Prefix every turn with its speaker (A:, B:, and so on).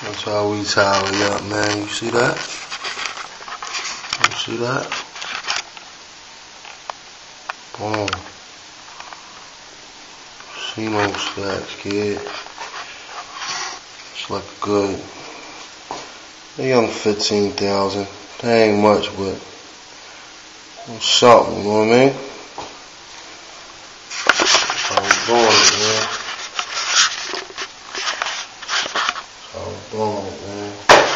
A: That's how we tally up, man. You see that? You see that? Boom. CMO stats, kid. It's like good. A young 15,000. That ain't much, but something, you know what I mean? 好，帮我。